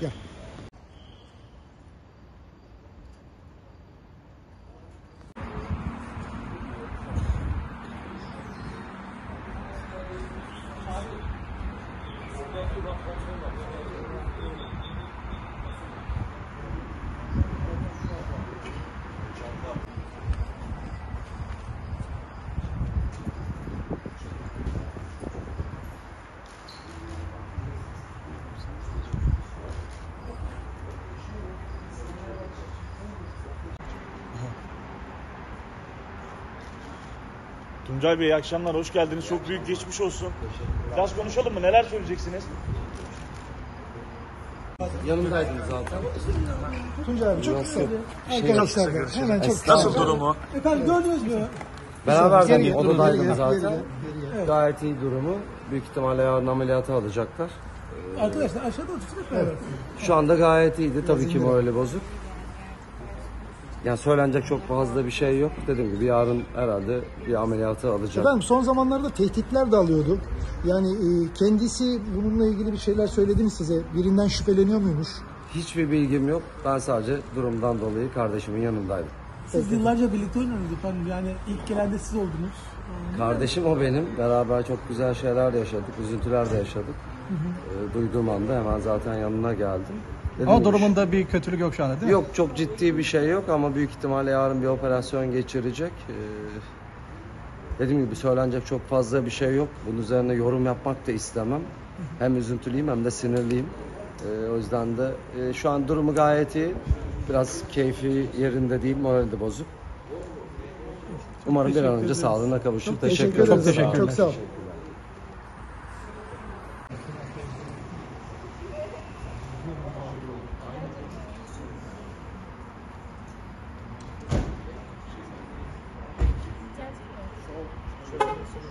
Yeah. Tuncay Bey iyi akşamlar, hoş geldiniz. Çok büyük geçmiş olsun. Biraz konuşalım mı? Neler söyleyeceksiniz? Yanımdaydınız zaten. Tuncay abi çok kısa. Arkadaşlar da hemen çok kısa. Nasıl durumu? Efendim gördünüz mü? Beraber Geriye, de odadaydım geriye, zaten. Gayet iyi durumu. Büyük ihtimalle yarın ameliyata alacaklar. Arkadaşlar aşağıda otursun hep beraber. Şu anda gayet iyiydi. Tabii ki morali bozuk. Yani söylenecek çok fazla bir şey yok. Dediğim gibi yarın herhalde bir ameliyata alacak. Efendim son zamanlarda tehditler de alıyordu. Yani e, kendisi bununla ilgili bir şeyler söyledi mi size? Birinden şüpheleniyor muymuş? Hiçbir bilgim yok. Ben sadece durumdan dolayı kardeşimin yanındaydım. Siz yıllarca birlikte oynadınız efendim. Yani ilk gelen de siz oldunuz. Kardeşim o benim. Beraber çok güzel şeyler de yaşadık. Üzüntüler de yaşadık. Ee, duyduğum anda hemen zaten yanına geldim. Dediğim Ama durumunda bir kötülük yok şu anda değil mi? Yok çok ciddi bir şey yok ama büyük ihtimalle yarın bir operasyon geçirecek. Ee, dediğim gibi söylenecek çok fazla bir şey yok. Bunun üzerine yorum yapmak da istemem. Hem üzüntülüyüm hem de sinirliyim. Ee, o yüzden de e, şu an durumu gayet iyi. Biraz keyfi yerinde değil, morali de bozuk. Umarım bir an önce sağlığına kavuşur. Teşekkür, ederim. ederiz. teşekkürler. Çok sağ ol. すいません。